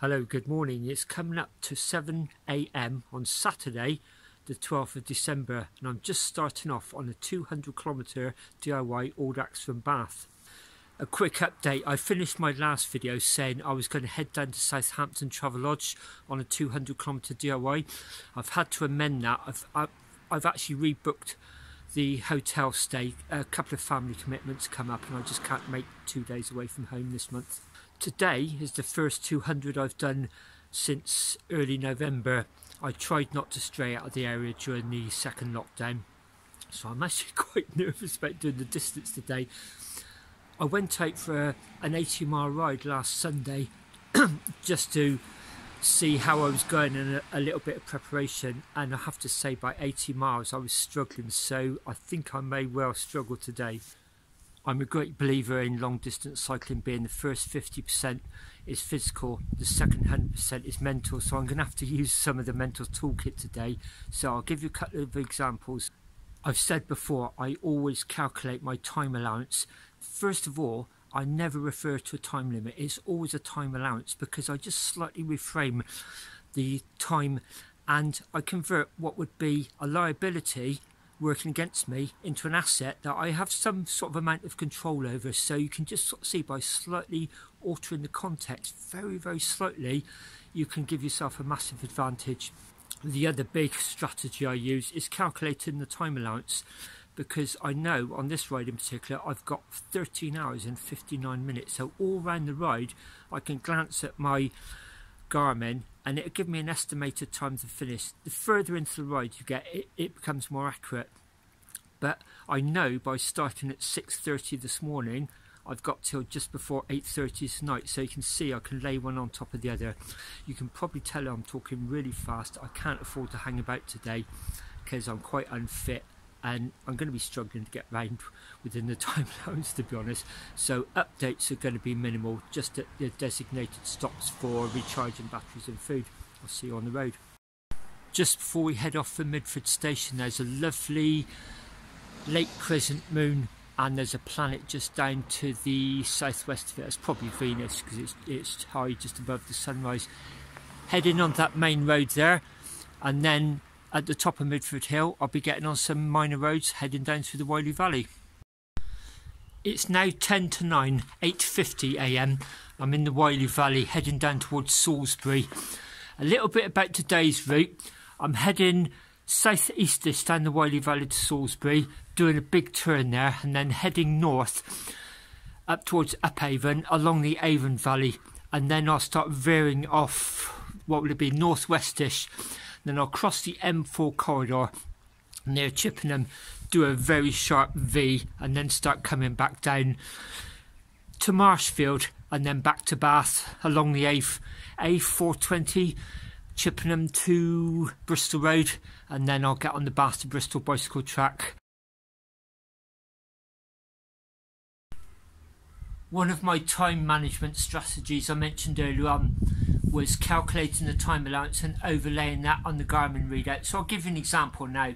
Hello, good morning. It's coming up to 7 a.m. on Saturday, the 12th of December, and I'm just starting off on a 200 kilometre DIY Audax from Bath. A quick update I finished my last video saying I was going to head down to Southampton Travelodge on a 200 kilometre DIY. I've had to amend that. I've, I've actually rebooked the hotel stay. A couple of family commitments come up, and I just can't make two days away from home this month. Today is the first 200 I've done since early November. I tried not to stray out of the area during the second lockdown, so I'm actually quite nervous about doing the distance today. I went out for an 80 mile ride last Sunday just to see how I was going and a, a, little bit of preparation and I have to say by 80 miles I was struggling so I think I may well struggle today. I'm a great believer in long distance cycling being the first 50% is physical, the second 100% is mental. So I'm going to have to use some of the mental toolkit today. So I'll give you a couple of examples. I've said before, I always calculate my time allowance. First of all, I never refer to a time limit. It's always a time allowance because I just slightly reframe the time and I convert what would be a liability working against me into an asset that I have some sort of amount of control over. So you can just sort of see by slightly altering the context very, very slightly, you can give yourself a massive advantage. The other big strategy I use is calculating the time allowance because I know on this ride in particular I've got 13 hours and 59 minutes. So all round the ride, I can glance at my Garmin and it'll give me an estimated time to finish. The further into the ride you get, it, it becomes more accurate. But I know by starting at 6.30 this morning, I've got till just before 8.30 tonight, so you can see I can lay one on top of the other. You can probably tell I'm talking really fast. I can't afford to hang about today because I'm quite unfit and I'm going to be struggling to get round within the time allowance to be honest. So updates are going to be minimal just at the designated stops for recharging batteries and food. I'll see you on the road. Just before we head off for Midford station there's a lovely late crescent moon and there's a planet just down to the southwest of it. It's probably Venus because it's, it's high just above the sunrise. Heading on that main road there and then at the top of Midford Hill, I'll be getting on some minor roads heading down through the Wylye Valley. It's now 10 to 9, 8.50am. I'm in the Wylye Valley heading down towards Salisbury. A little bit about today's route. I'm heading southeastish down the Wylye Valley to Salisbury, doing a big turn there and then heading north up towards Upavon along the Avon Valley and then I'll start veering off what would it be northwestish then I'll cross the M4 corridor near Chippenham, do a very sharp V, and then start coming back down to Marshfield and then back to Bath along the A A420 Chippenham to Bristol Road and then I'll get on the Bath to Bristol bicycle track. One of my time management strategies I mentioned earlier on was calculating the time allowance and overlaying that on the Garmin readout. So I'll give you an example now.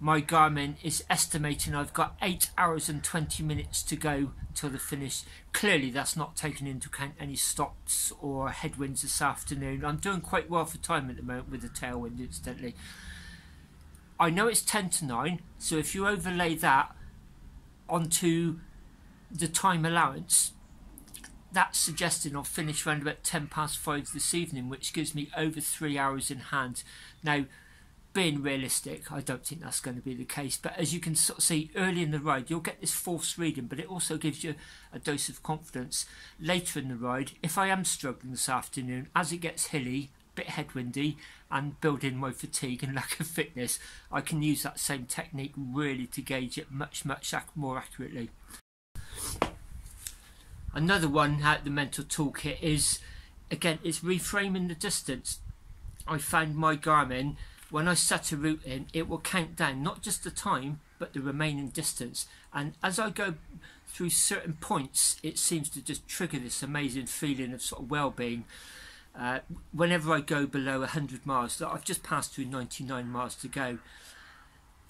My Garmin is estimating I've got 8 hours and 20 minutes to go till the finish. Clearly that's not taking into account any stops or headwinds this afternoon. I'm doing quite well for time at the moment with the tailwind incidentally. I know it's 10 to 9, so if you overlay that onto the time allowance, that's suggesting I'll finish around about 10 past 5 this evening, which gives me over three hours in hand. Now, being realistic, I don't think that's going to be the case. But as you can sort of see early in the ride, you'll get this false reading, but it also gives you a dose of confidence. Later in the ride, if I am struggling this afternoon, as it gets hilly, a bit headwindy, and building my fatigue and lack of fitness, I can use that same technique really to gauge it much, much more accurately. Another one out the mental toolkit is again it's reframing the distance. I found my Garmin when I set a route in, it will count down not just the time but the remaining distance. And as I go through certain points, it seems to just trigger this amazing feeling of sort of well-being. Uh, whenever I go below 100 miles, that I've just passed through 99 miles to go,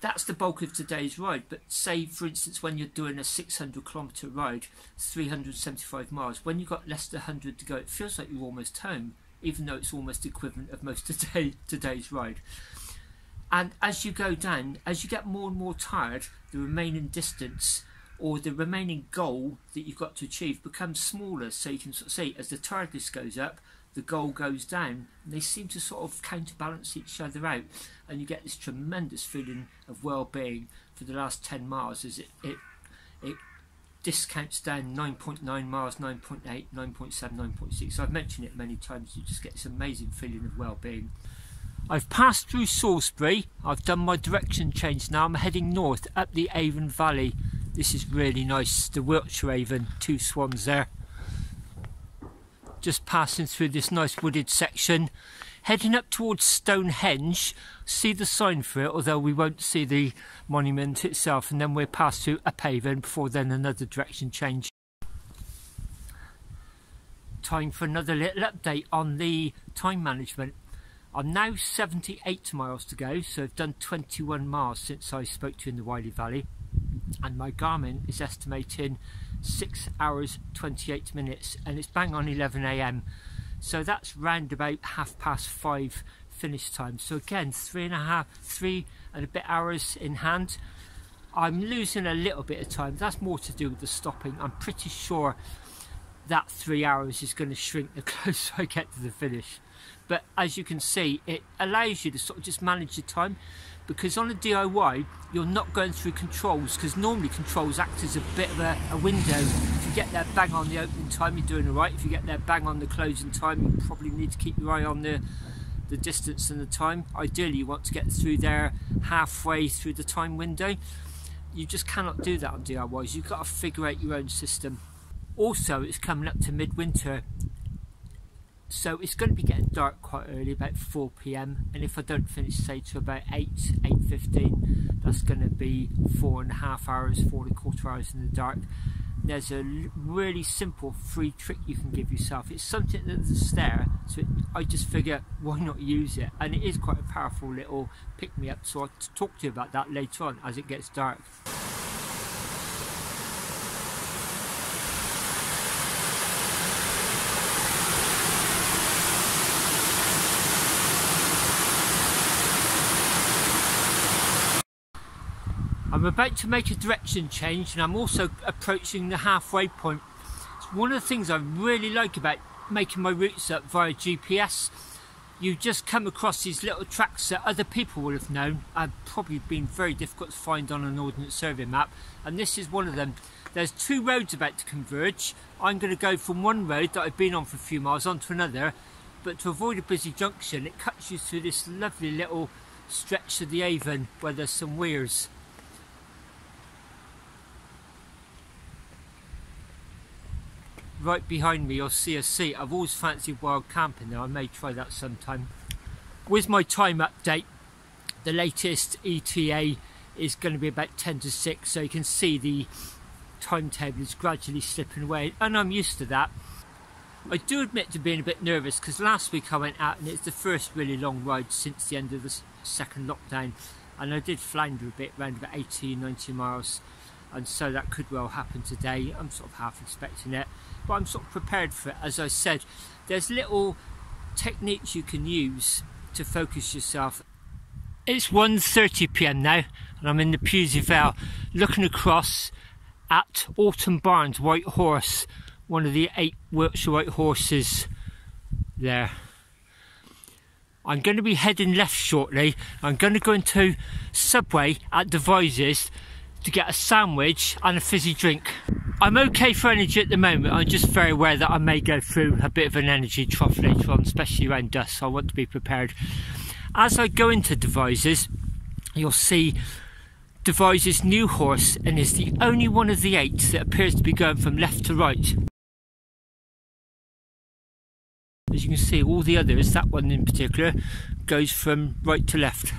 that's the bulk of today's ride. But say, for instance, when you're doing a 600 kilometre ride, 375 miles, when you've got less than 100 to go, it feels like you're almost home. even though it's almost equivalent of most of today, today's ride. And as you go down, as you get more and more tired, the remaining distance or the remaining goal that you've got to achieve becomes smaller. So you can sort of see as the tiredness goes up, the goal goes down. And they seem to sort of counterbalance each other out. And you get this tremendous feeling of well-being for the last 10 miles as it, it, it discounts down 9.9 miles, 9.8, 9.7, 9.6. So I've mentioned it many times. You just get this amazing feeling of well-being. I've passed through Salisbury. I've done my direction change now. I'm heading north up the Avon Valley. This is really nice. The Wiltshire Avon, two swans there. Just passing through this nice wooded section. Heading up towards Stonehenge. See the sign for it, although we won't see the monument itself. And then we'll pass through Upavon before then another direction change. Time for another little update on the time management. I'm now 78 miles to go, so I've done 21 miles since I spoke to you in the Wylye Valley. And my Garmin is estimating 6 hours 28 minutes, and it's bang on 11am. So that's round about half past 5 finish time. So again, three and a half, three and a bit hours in hand. I'm losing a little bit of time. That's more to do with the stopping. I'm pretty sure that three hours is going to shrink the closer I get to the finish but as you can see it allows you to sort of just manage your time because on a DIY you're not going through controls because normally controls act as a bit of a, a, window. If you get there bang on the opening time you're doing alright. If you get there bang on the closing time you probably need to keep your eye on the the distance and the time. Ideally you want to get through there halfway through the time window. You just cannot do that on DIYs you've got to figure out your own system. Also it's coming up to midwinter so it's going to be getting dark quite early about 4 p.m. and if I don't finish say to about 8 8.15 that's going to be four and a half hours four and a quarter hours in the dark. There's a really simple free trick you can give yourself. It's something that's there so it, I just figure why not use it? And it is quite a powerful little pick me up so I'll talk to you about that later on as it gets dark I'm about to make a direction change and I'm also approaching the halfway point. It's one of the things I really like about making my routes up via GPS. You just come across these little tracks that other people would have known and probably been very difficult to find on an Ordnance Survey map and this is one of them. There's two roads about to converge. I'm going to go from one road that I've been on for a few miles onto another but to avoid a busy junction it cuts you through this lovely little stretch of the Avon where there's some weirs. Right behind me you'll see a seat. I've always fancied wild camping there. I may try that sometime. With my time update, the latest ETA is going to be about 10 to 6 so you can see the timetable is gradually slipping away and I'm used to that. I do admit to being a bit nervous because last week I went out and it's the first really long ride since the end of the second lockdown and I did flounder a bit around about 18, 90 miles and so that could well happen today. I'm sort of half expecting it but I'm sort of prepared for it. As I said, there's little techniques you can use to focus yourself. It's 1.30pm now and I'm in the Pewsey Vale looking across at Alton Barnes White Horse, one of the eight Wiltshire White Horses there. I'm going to be heading left shortly. I'm going to go into Subway at Devizes to get a sandwich and a fizzy drink. I'm okay for energy at the moment. I'm just very aware that I may go through a bit of an energy trough later on, especially around dusk, so I want to be prepared. As I go into Devizes, you'll see Devizes new horse and is the only one of the eight that appears to be going from left to right. As you can see, all the others, that one in particular, goes from right to left.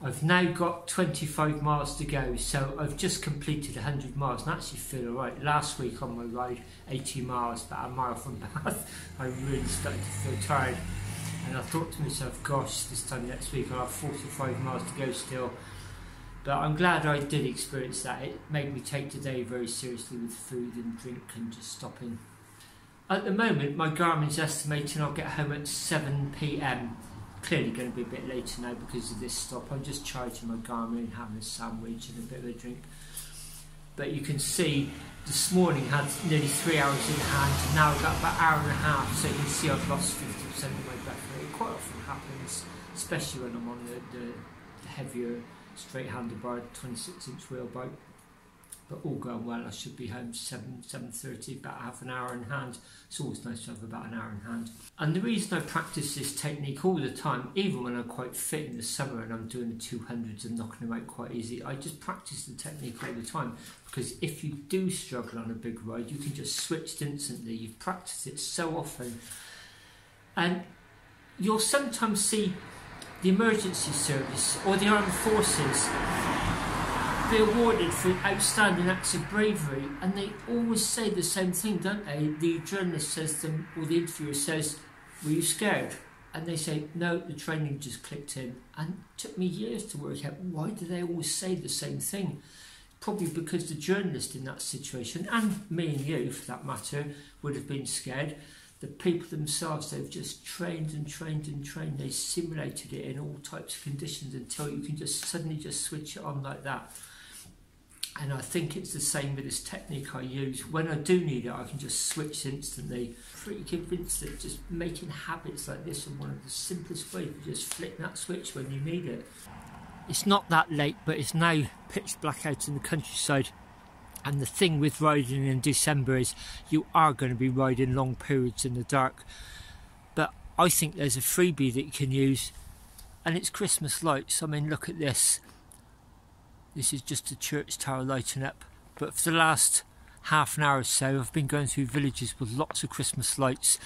I've now got 25 miles to go, so I've just completed 100 miles and I actually feel alright. Last week on my ride, 80 miles, about a mile from Bath, I really started to feel tired. And I thought to myself, gosh, this time next week I'll have 45 miles to go still. But I'm glad I did experience that. It made me take today very seriously with food and drink and just stopping. At the moment, my Garmin's estimating I'll get home at 7 pm. Clearly going to be a bit later now because of this stop. I'm just charging my Garmin, having a sandwich and a bit of a drink. But you can see this morning had nearly three hours in hand, and now I've got about an hour and a half. So you can see I've lost 50% of my breath rate. It quite often happens, especially when I'm on the, the, the heavier straight handlebar 26 inch wheel bike but all going well I should be home 7 7.30 about half an hour in hand. It's always nice to have about an hour in hand. And the reason I practice this technique all the time even when I'm quite fit in the summer and I'm doing the 200s and knocking them out quite easy I just practice the technique all the time. Because if you do struggle on a big ride you can just switch instantly. You've practiced it so often. And you'll sometimes see the emergency service or the armed forces be awarded for outstanding acts of bravery and they always say the same thing don't they? The journalist says them or the interviewer says were you scared? And they say no the training just clicked in. And it took me years to work out why do they always say the same thing. Probably because the journalist in that situation and me and you for that matter would have been scared. The people themselves, they've just trained and trained and trained. They simulated it in all types of conditions until you can just suddenly just switch it on like that. And I think it's the same with this technique I use. When I do need it, I can just switch instantly. Pretty convinced that just making habits like this is one of the simplest ways to just flick that switch when you need it. It's not that late, but it's now pitch black out in the countryside. And the thing with riding in December is you are going to be riding long periods in the dark. But I think there's a freebie that you can use, and it's Christmas lights. I mean, look at this. This is just a church tower lighting up. But for the last half an hour or so, I've been going through villages with lots of Christmas lights.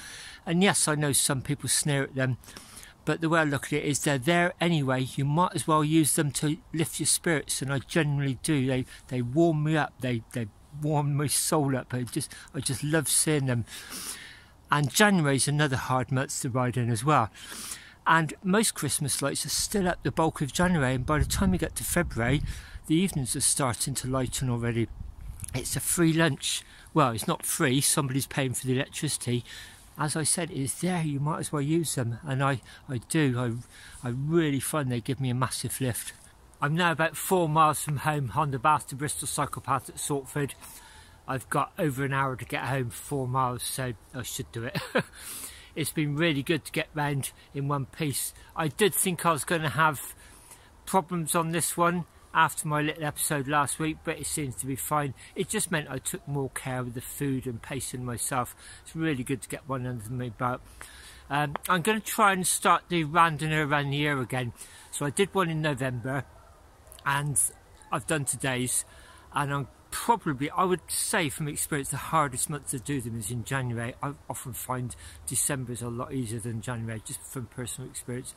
And yes, I know some people sneer at them, but the way I look at it is they're there anyway. You might as well use them to lift your spirits, and I generally do. They they warm me up. They they warm my soul up. I just I just love seeing them. And January is another hard month to ride in as well. And most Christmas lights are still up the bulk of January, and by the time you get to February, the evenings are starting to lighten already. It's a free lunch. Well, it's not free. Somebody's paying for the electricity, as I said, it's there. You might as well use them, and I, I do. I, I really find they give me a massive lift. I'm now about four miles from home on the Bath to Bristol cycle path at Saltford. I've got over an hour to get home, four miles, so I should do it. it's been really good to get round in one piece. I did think I was going to have problems on this one after my little episode last week, but it seems to be fine. It just meant I took more care of the food and pacing myself. It's really good to get one under my belt. Um, I'm going to try and start the Randonneur Round the year again. So I did one in November, and I've done today's, and I'm probably, I would say from experience, the hardest month to do them is in January. I often find December is a lot easier than January, just from personal experience.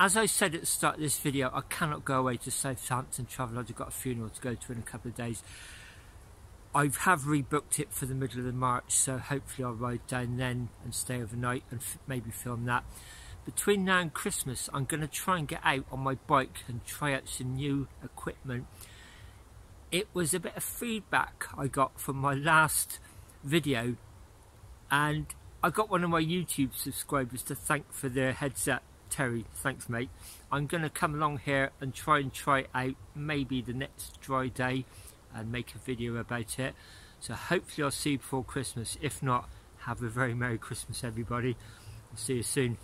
As I said at the start of this video, I cannot go away to Southampton travel. I've got a funeral to go to in a couple of days. I have rebooked it for the middle of the March, so hopefully I'll ride down then and stay overnight and maybe film that. Between now and Christmas, I'm going to try and get out on my bike and try out some new equipment. It was a bit of feedback I got from my last video, and I got one of my YouTube subscribers to thank for their headset Terry, thanks mate. I'm going to come along here and try and try it out maybe the next dry day and make a video about it. So hopefully I'll see you before Christmas. If not, have a very Merry Christmas everybody. I'll see you soon.